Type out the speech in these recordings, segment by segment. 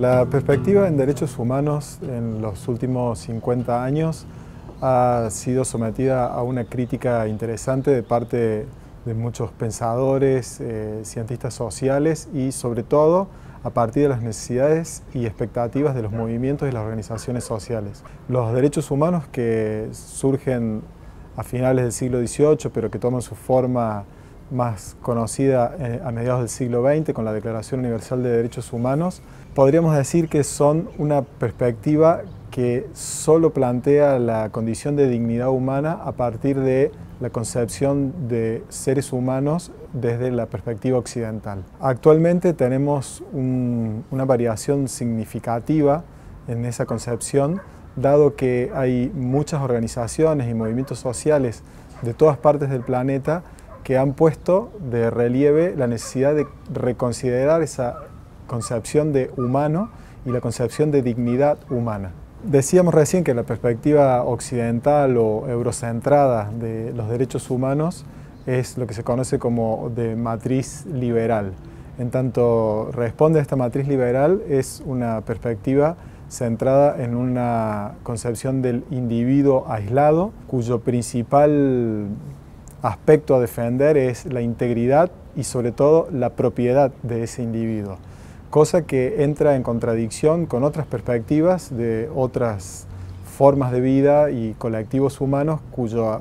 La perspectiva en derechos humanos en los últimos 50 años ha sido sometida a una crítica interesante de parte de muchos pensadores, eh, cientistas sociales y sobre todo a partir de las necesidades y expectativas de los movimientos y las organizaciones sociales. Los derechos humanos que surgen a finales del siglo XVIII pero que toman su forma más conocida eh, a mediados del siglo XX con la Declaración Universal de Derechos Humanos, podríamos decir que son una perspectiva que solo plantea la condición de dignidad humana a partir de la concepción de seres humanos desde la perspectiva occidental. Actualmente tenemos una variación significativa en esa concepción, dado que hay muchas organizaciones y movimientos sociales de todas partes del planeta que han puesto de relieve la necesidad de reconsiderar esa concepción de humano y la concepción de dignidad humana. Decíamos recién que la perspectiva occidental o eurocentrada de los derechos humanos es lo que se conoce como de matriz liberal. En tanto responde a esta matriz liberal es una perspectiva centrada en una concepción del individuo aislado, cuyo principal aspecto a defender es la integridad y sobre todo la propiedad de ese individuo, cosa que entra en contradicción con otras perspectivas de otras formas de vida y colectivos humanos cuya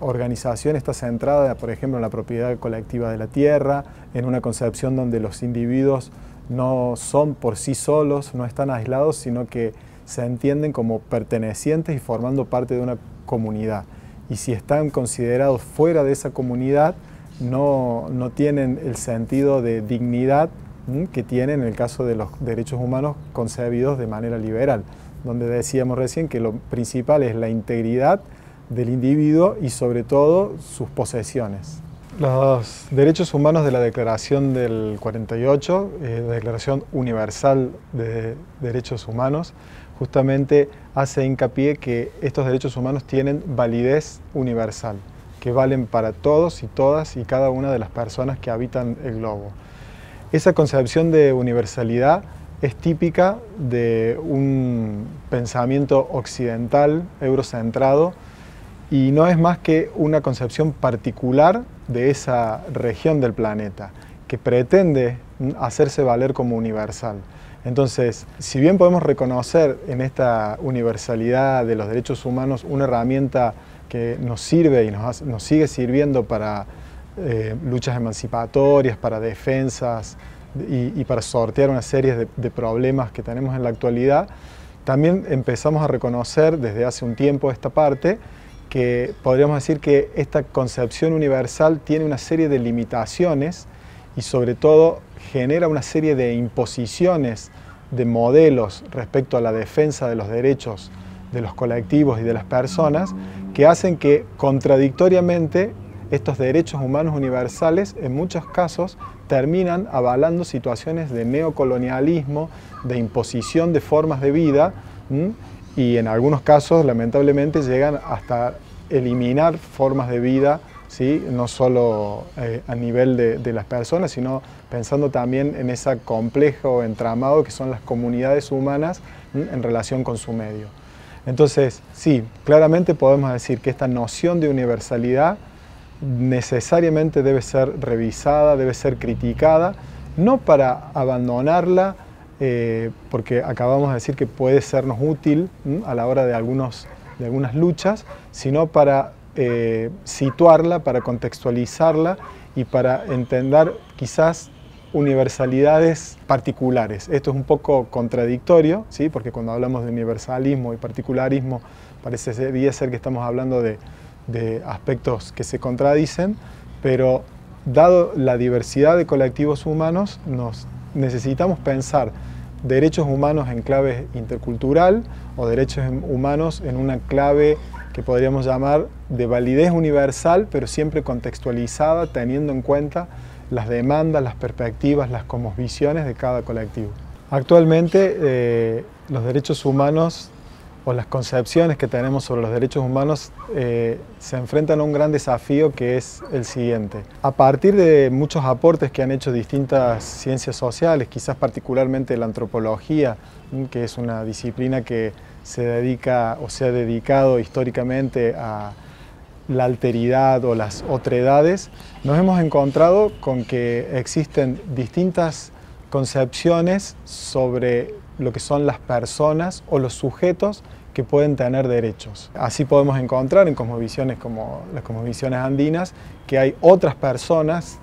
organización está centrada, por ejemplo, en la propiedad colectiva de la tierra, en una concepción donde los individuos no son por sí solos, no están aislados, sino que se entienden como pertenecientes y formando parte de una comunidad y si están considerados fuera de esa comunidad, no, tienen el sentido de dignidad que tienen en el caso de los derechos humanos concebidos de manera liberal, donde decíamos recién que lo principal es la integridad del individuo y sobre todo sus posesiones. Los derechos humanos de la Declaración del 48, eh, la Declaración Universal de Derechos Humanos, justamente hace hincapié que estos derechos humanos tienen validez universal, que valen para todos y todas y cada una de las personas que habitan el globo. Esa concepción de universalidad es típica de un pensamiento occidental, eurocentrado, y no es más que una concepción particular de esa región del planeta, que pretende hacerse valer como universal. Entonces, si bien podemos reconocer en esta universalidad de los derechos humanos una herramienta que nos sirve y nos, sigue sirviendo para eh, luchas emancipatorias, para defensas y, para sortear una serie de, de problemas que tenemos en la actualidad, también empezamos a reconocer desde hace un tiempo esta parte que podríamos decir que esta concepción universal tiene una serie de limitaciones y sobre todo genera una serie de imposiciones de modelos respecto a la defensa de los derechos de los colectivos y de las personas que hacen que contradictoriamente estos derechos humanos universales en muchos casos terminan avalando situaciones de neocolonialismo, de imposición de formas de vida y en algunos casos lamentablemente llegan hasta eliminar formas de vida ¿sí? no solo eh, a nivel de, las personas, sino pensando también en ese complejo entramado que son las comunidades humanas en relación con su medio. Entonces, sí, claramente podemos decir que esta noción de universalidad necesariamente debe ser revisada, debe ser criticada, no para abandonarla, eh, porque acabamos de decir que puede sernos útil a la hora de, algunos, de algunas luchas, sino para eh, situarla, para contextualizarla y para entender quizás universalidades particulares. Esto es un poco contradictorio, ¿sí? porque cuando hablamos de universalismo y particularismo parece ser que estamos hablando de, aspectos que se contradicen, pero dado la diversidad de colectivos humanos, nos necesitamos pensar derechos humanos en clave intercultural o derechos humanos en una clave que podríamos llamar de validez universal, pero siempre contextualizada, teniendo en cuenta las demandas, las perspectivas, las visiones de cada colectivo. Actualmente eh, los derechos humanos o las concepciones que tenemos sobre los derechos humanos eh, se enfrentan a un gran desafío que es el siguiente. A partir de muchos aportes que han hecho distintas ciencias sociales, quizás particularmente la antropología, que es una disciplina que se dedica o se ha dedicado históricamente a la alteridad o las otredades, nos hemos encontrado con que existen distintas concepciones sobre lo que son las personas o los sujetos que pueden tener derechos. Así podemos encontrar en cosmovisiones como las cosmovisiones andinas que hay otras personas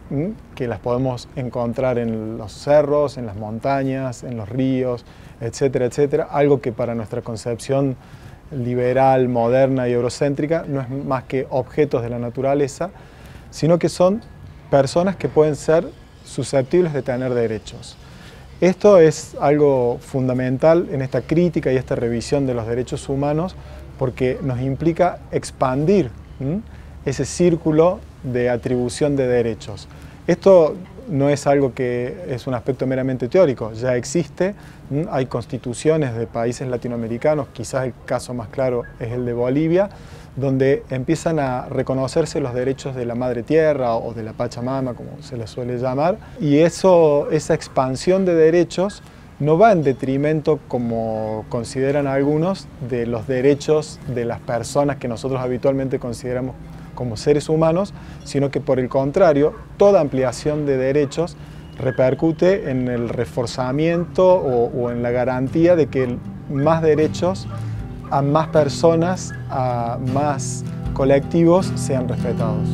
que las podemos encontrar en los cerros, en las montañas, en los ríos, etcétera, etcétera, algo que para nuestra concepción liberal, moderna y eurocéntrica no es más que objetos de la naturaleza, sino que son personas que pueden ser susceptibles de tener derechos. Esto es algo fundamental en esta crítica y esta revisión de los derechos humanos porque nos implica expandir ese círculo de atribución de derechos. Esto no es algo que es un aspecto meramente teórico, ya existe, hay constituciones de países latinoamericanos, quizás el caso más claro es el de Bolivia, donde empiezan a reconocerse los derechos de la madre tierra o de la Pachamama, como se le suele llamar, y eso, esa expansión de derechos no va en detrimento, como consideran algunos, de los derechos de las personas que nosotros habitualmente consideramos como seres humanos, sino que por el contrario, toda ampliación de derechos repercute en el reforzamiento o, en la garantía de que más derechos a más personas, a más colectivos sean respetados.